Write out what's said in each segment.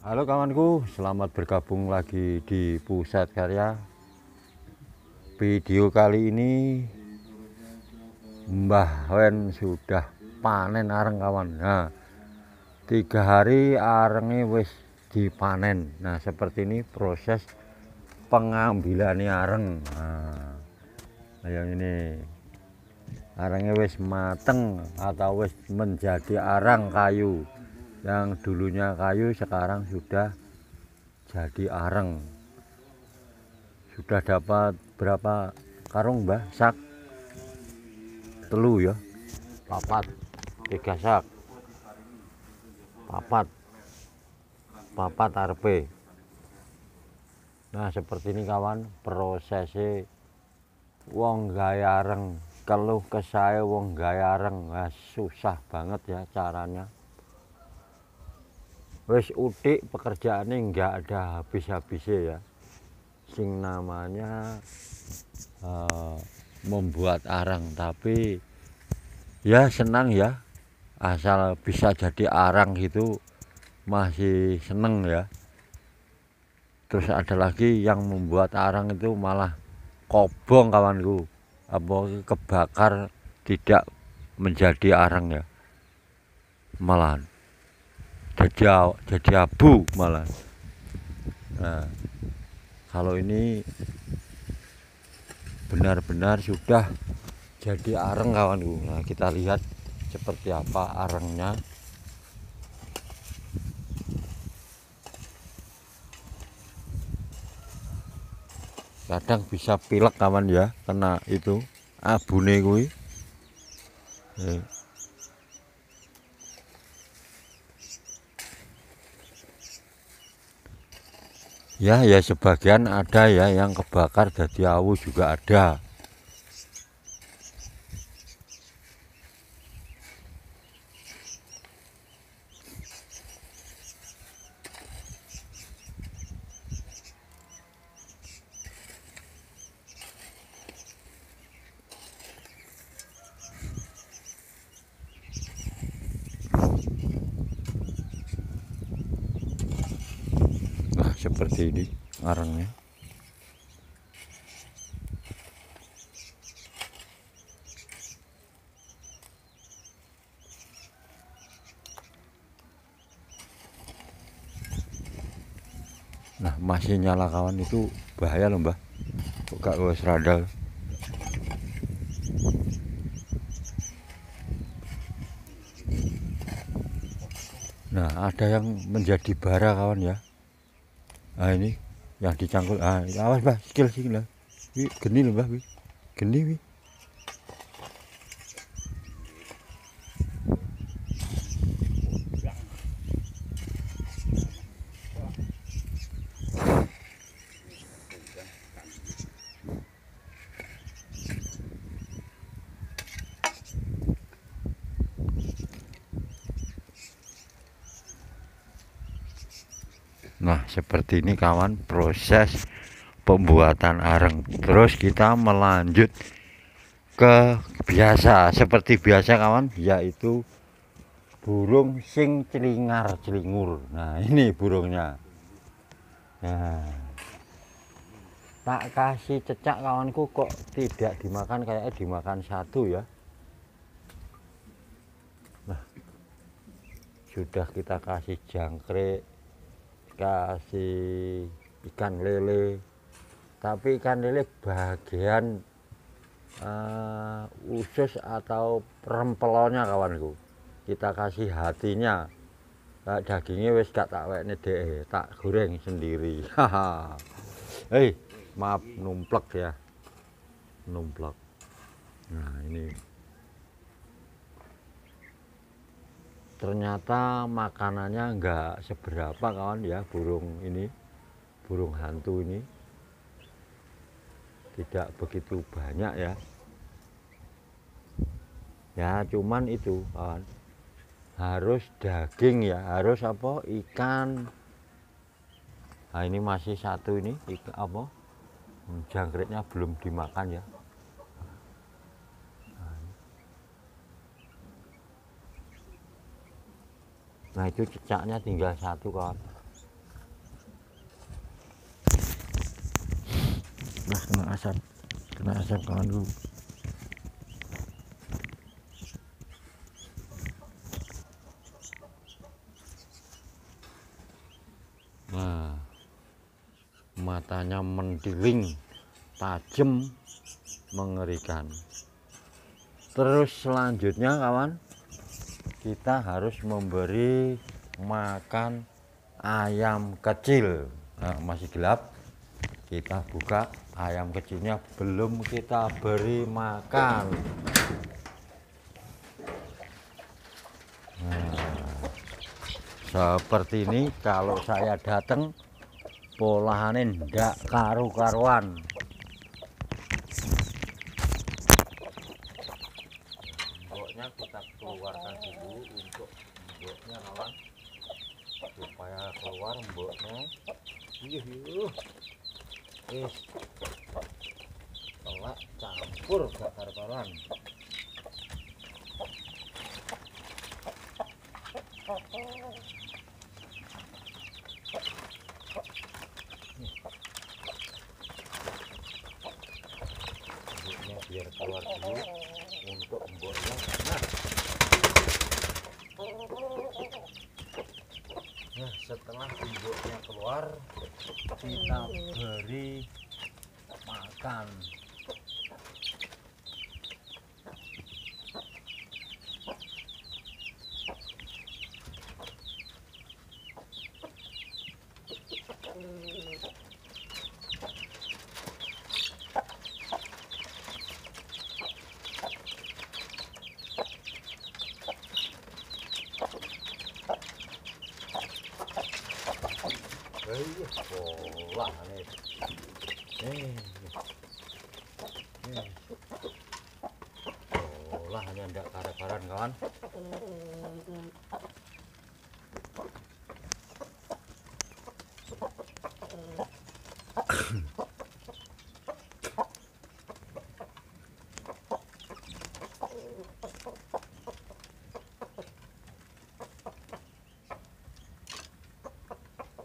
Halo kawanku, selamat bergabung lagi di Pusat Karya. Video kali ini Mbah Wen sudah panen areng kawan. Nah, tiga hari arengnya wis dipanen. Nah, seperti ini proses pengambilan areng. Nah, yang ini arengnya wis mateng atau wis menjadi arang kayu yang dulunya kayu sekarang sudah jadi areng. Sudah dapat berapa karung mbah? Sak? Telu ya? Papat. Tiga sak. Papat. Papat arpe nah seperti ini kawan prosesnya wong gaya areng. Keluh ke saya wong gaya areng. Nah, susah banget ya caranya wis utik pekerjaannya enggak ada habis-habisnya ya. Sing namanya uh, membuat arang tapi ya senang ya. Asal bisa jadi arang gitu masih seneng ya. Terus ada lagi yang membuat arang itu malah kobong kawanku. Apa kebakar tidak menjadi arang ya. Malah jadi jadi abu malah. Nah kalau ini benar-benar sudah jadi areng kawanku. Nah kita lihat seperti apa arengnya. Kadang bisa pilek kawan ya kena itu abune kuwi ya ya sebagian ada ya yang kebakar jadi awu juga ada seperti ini arangnya nah masih nyala kawan itu bahaya loh mbah. Buka gue radal? Nah ada yang menjadi bara kawan ya. Ah ini yang dicangkul ah awas bah skill skill lah geni loh bah geni wi Nah seperti ini kawan proses pembuatan areng. Terus kita melanjut ke biasa. Seperti biasa kawan yaitu burung sing celingar celingur nah ini burungnya. Nah. Tak kasih cecak kawanku kok tidak dimakan? Kayak dimakan satu ya. Nah. Sudah kita kasih jangkrik kasih ikan lele. Tapi ikan lele bagian uh, usus atau rempelonnya kawanku kita kasih hatinya. Nah, dagingnya wis gak tak wekne deh tak goreng sendiri. Hei maaf numplek ya. Numplek. Nah ini ternyata makanannya enggak seberapa kawan ya burung ini burung hantu ini. Tidak begitu banyak ya. Ya cuman itu kawan harus daging ya harus apa ikan. Nah ini masih satu ini ikan apa jangkriknya belum dimakan ya nah itu cecaknya tinggal satu kawan nah kena asap. Kena asap kawan dulu. Nah matanya mendiling tajam mengerikan. Terus selanjutnya kawan? Kita harus memberi makan ayam kecil. Nah, masih gelap, kita buka ayam kecilnya belum kita beri makan. seperti ini kalau saya datang polahannya ndak karu-karuan kita keluarkan dulu untuk emboknya kawan. Supaya keluar emboknya iya yuk Is. telak campur gak karu-karuan biar keluar dulu untuk emboknya nah nah setelah keluar kita beri makan iya pola hanya ndak karat-karan kawan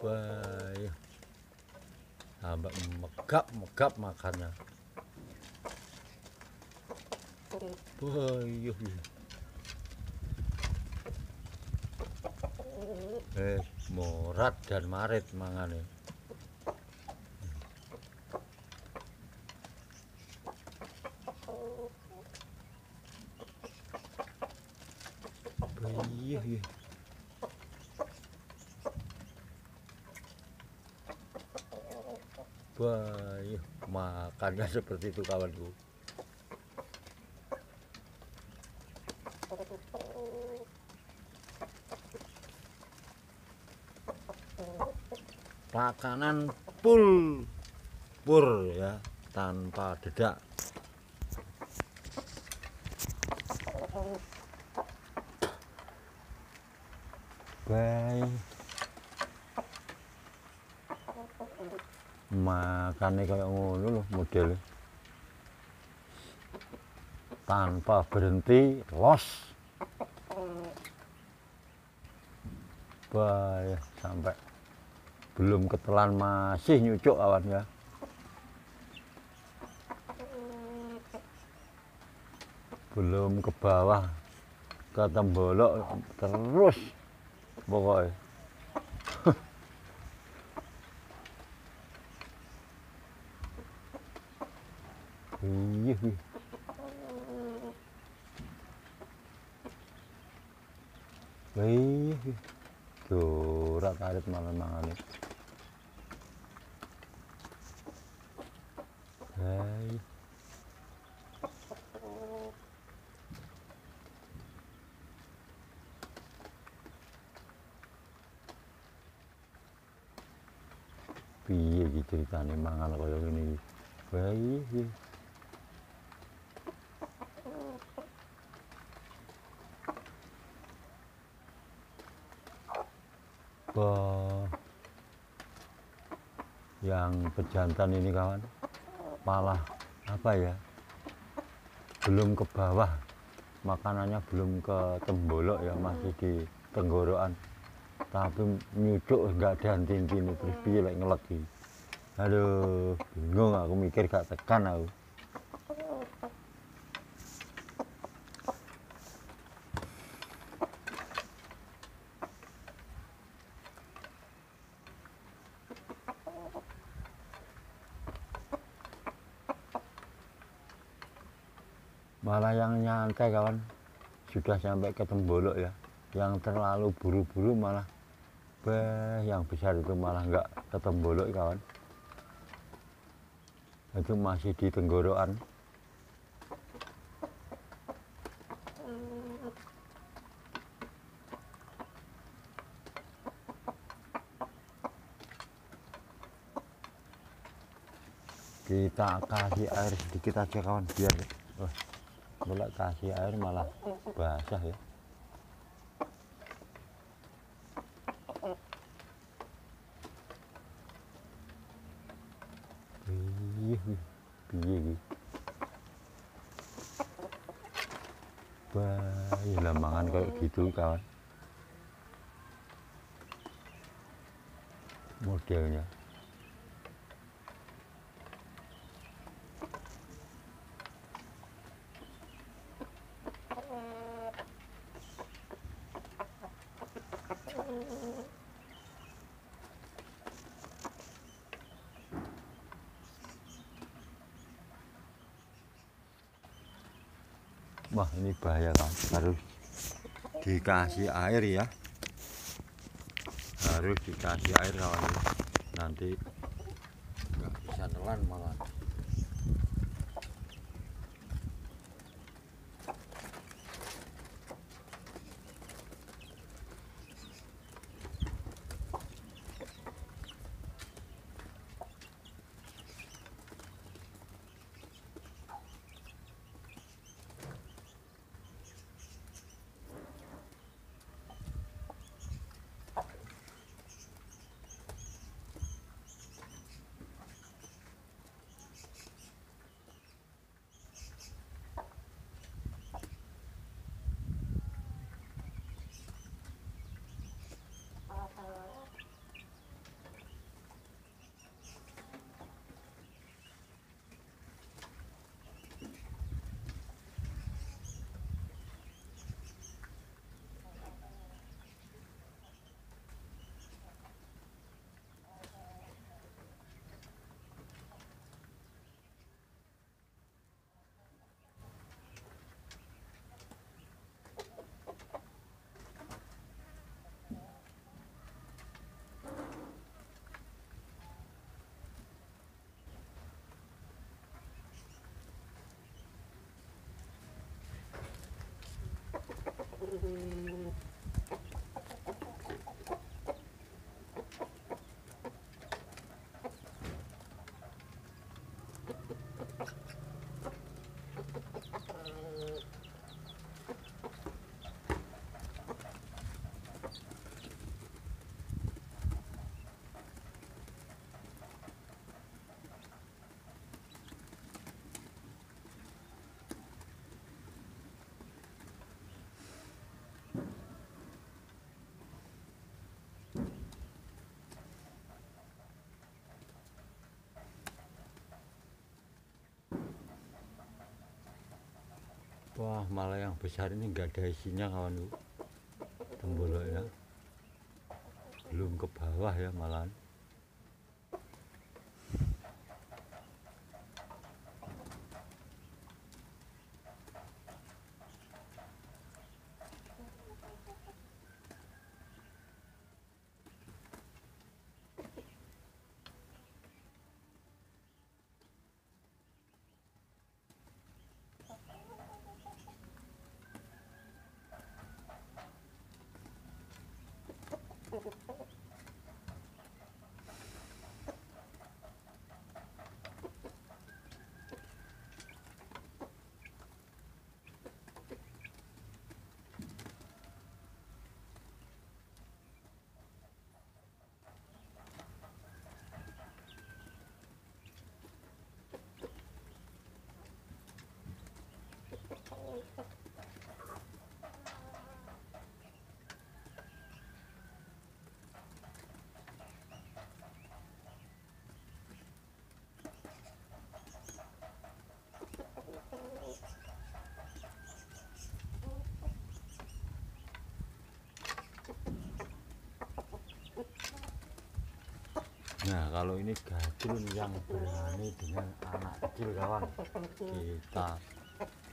Wah. Tambah megap megap makannya. Wah, iya. Eh, morat dan marit mangane. Iya, iya. Iya. makannya seperti itu kawanku. Makanan full pur ya, tanpa dedak. Bye. Makannya kayak ngono loh modelnya tanpa berhenti los. Bahaya sampai belum ketelan masih nyucuk awan ya belum ke bawah ke tembolok terus pokoknya iya iya iya iya Jorak tarik malah mangan Hai. Piye iki ceritane mangan kaya ngene iki? Bayi iki. Wah. Yang pejantan ini kawan, malah apa ya? Belum ke bawah, makanannya belum ke tembolok ya masih di tenggorokan. Tapi nyucuk enggak ada henti ini terus lek ngelegi. aduh bingung aku mikir gak tekan aku malah nyantai kawan sudah sampai ke tembolok ya. Yang terlalu buru-buru malah bah yang besar itu malah nggak ke tembolok kawan. Itu masih di tenggorokan. Kita kasih air sedikit aja kawan biar wah, mulai kasih air malah basah ya Iya, piye iki? Wah, lah mangan kayak gitu kawan. Modelnya. Wah ini bahaya kan harus dikasih air ya. Harus dikasih air kawan. Nanti nggak bisa nelan malah Mm. Wah, malah yang besar ini nggak ada isinya kawan Bu. Tembolok ya. Belum ke bawah ya malahan. Nah, kalau ini gajrun yang berani dengan anak kecil kawan, kita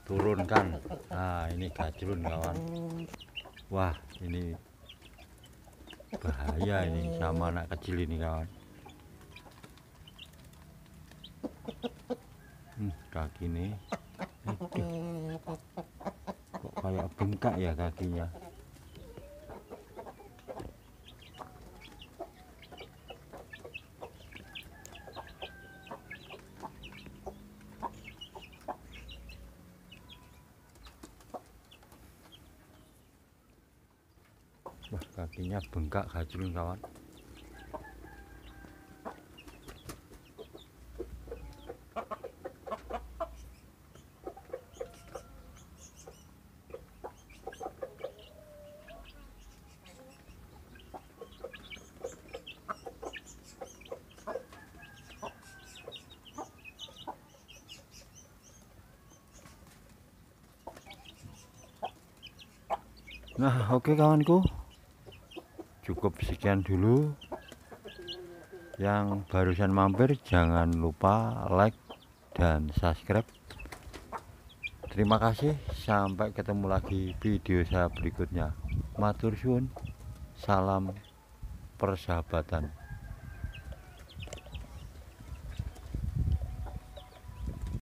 turunkan. Nah, ini gajrun kawan. Wah, ini bahaya ini sama anak kecil ini kawan. Hmm, kaki ini, kok kayak bengkak ya kakinya. Wah, kakinya bengkak gajrun kawan. Nah, oke kawanku. Cukup sekian dulu. Yang barusan mampir jangan lupa like dan subscribe. Terima kasih. Sampai ketemu lagi video saya berikutnya. Matur suwun. Salam persahabatan.